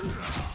Ugh.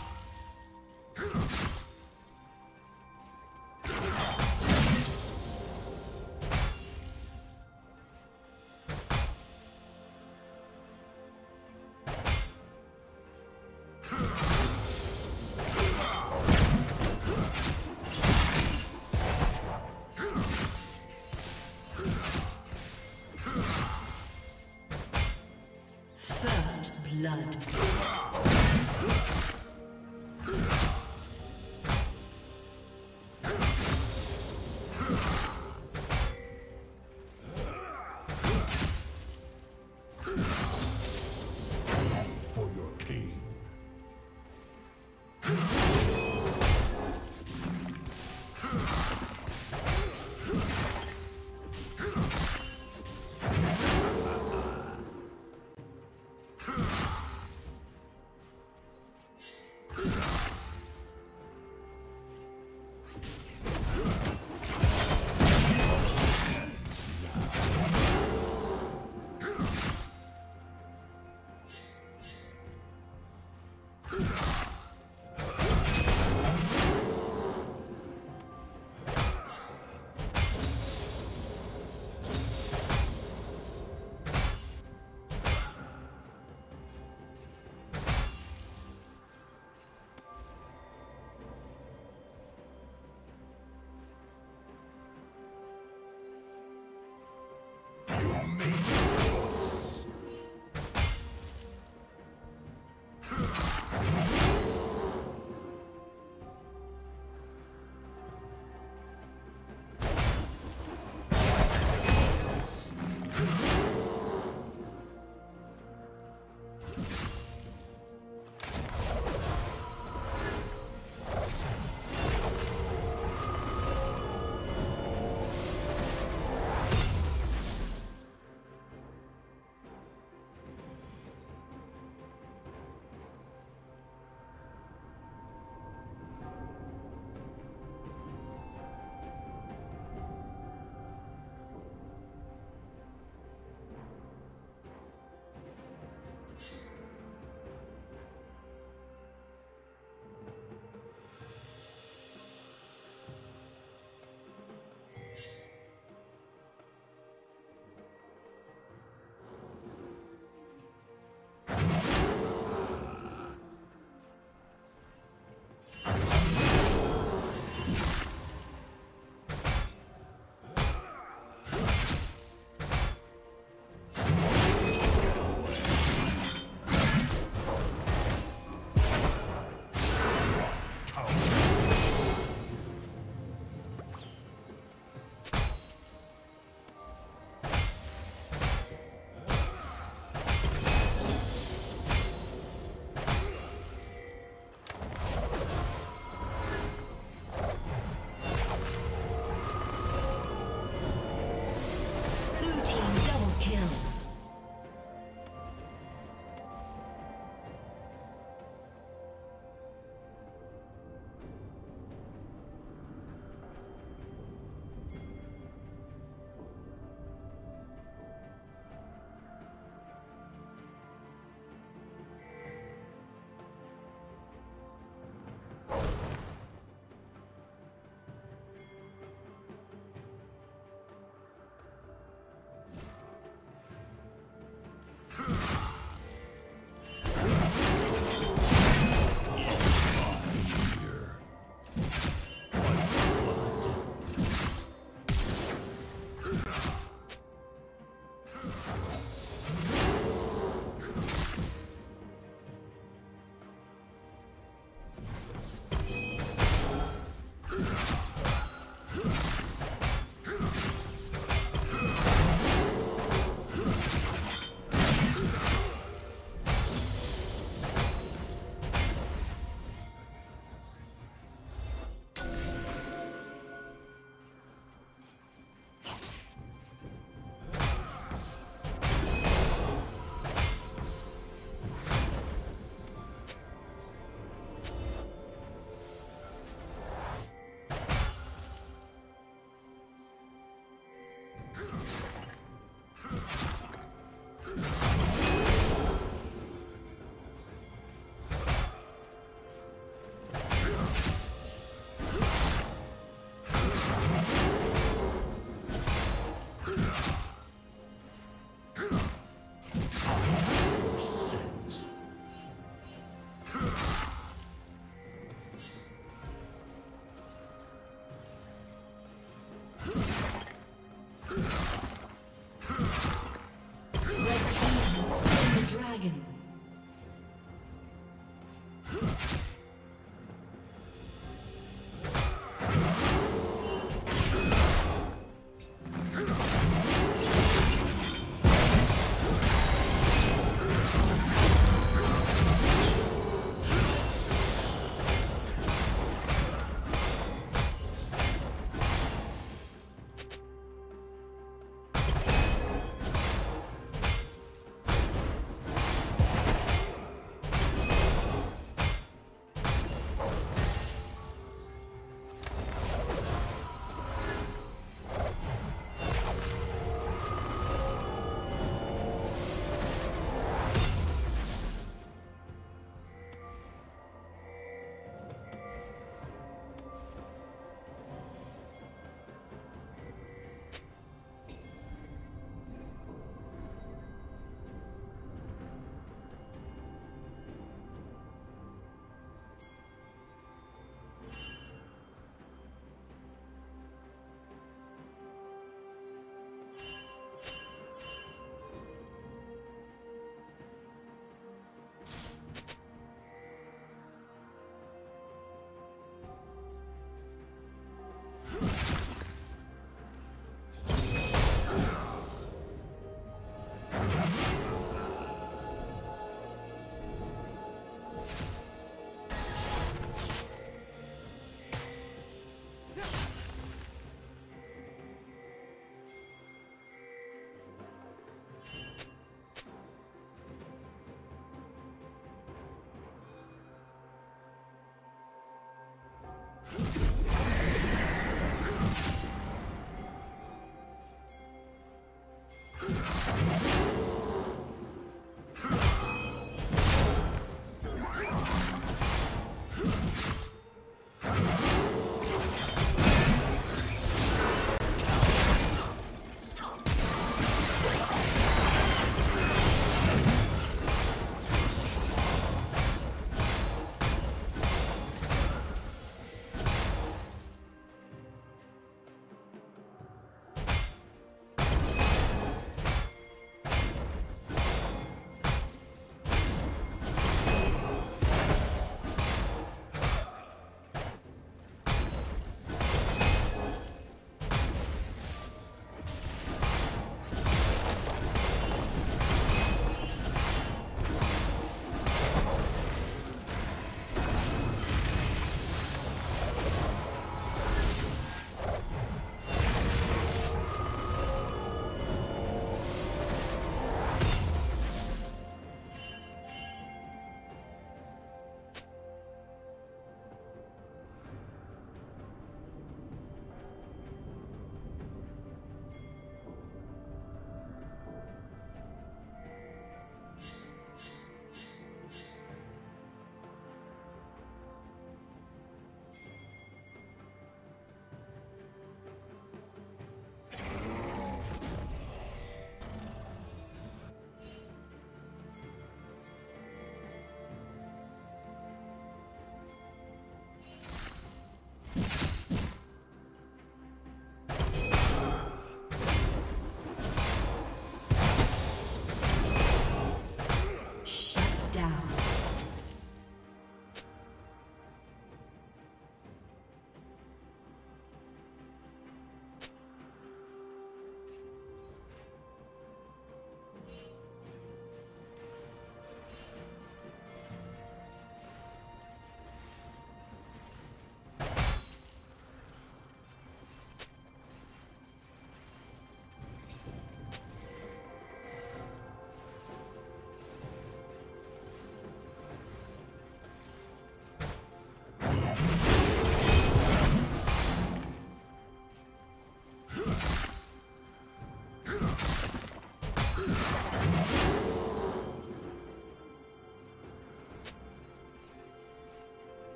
you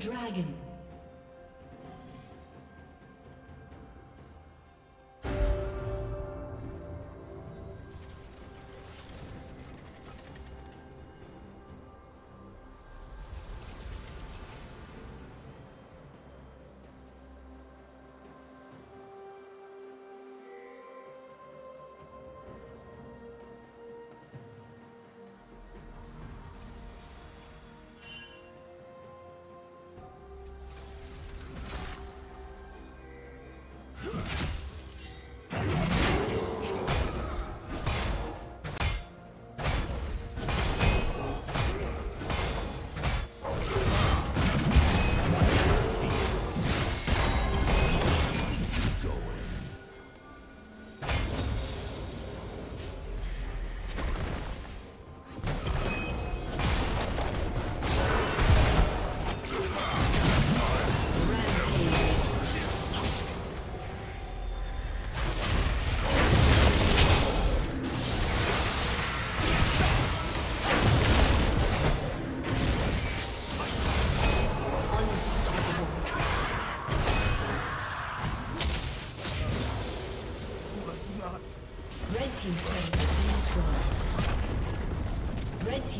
has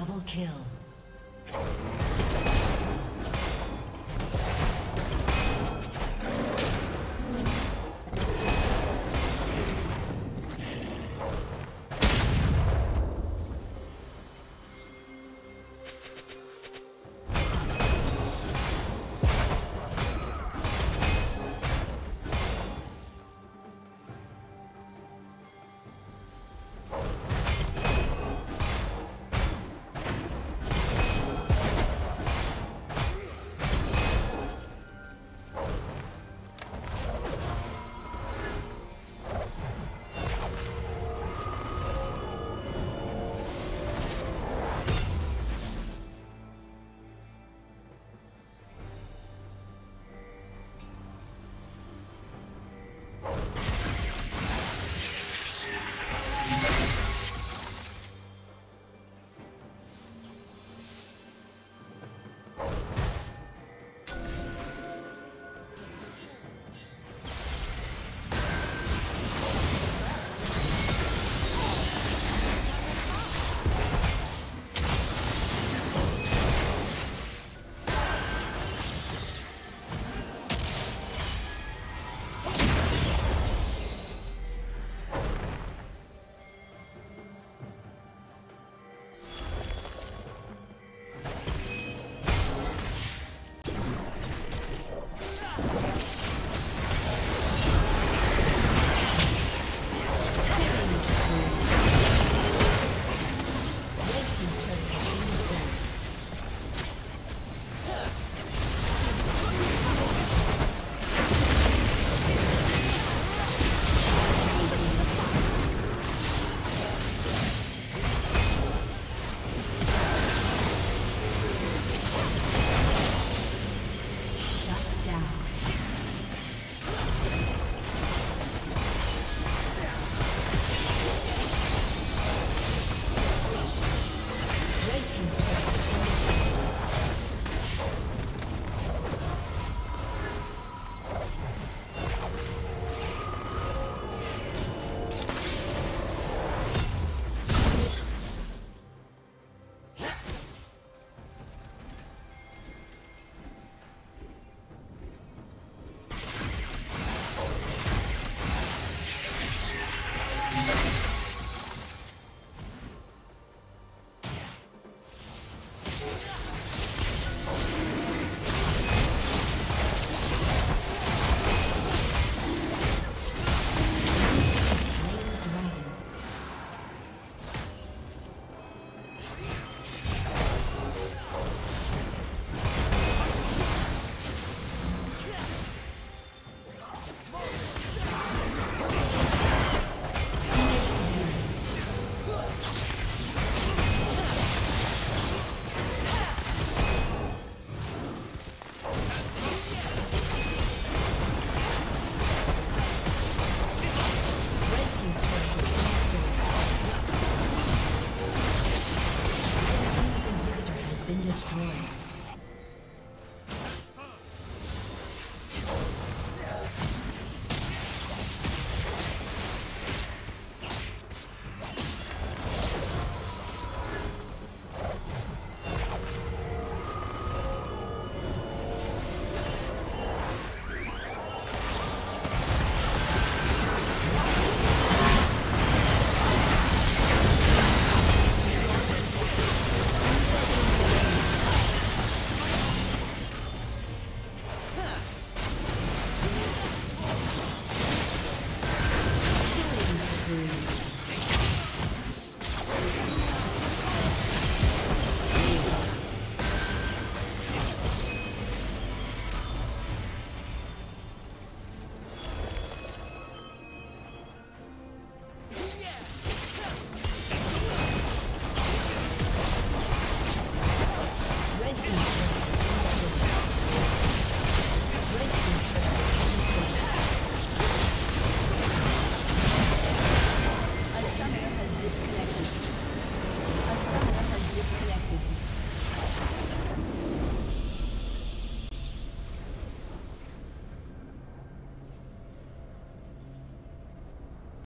Double kill.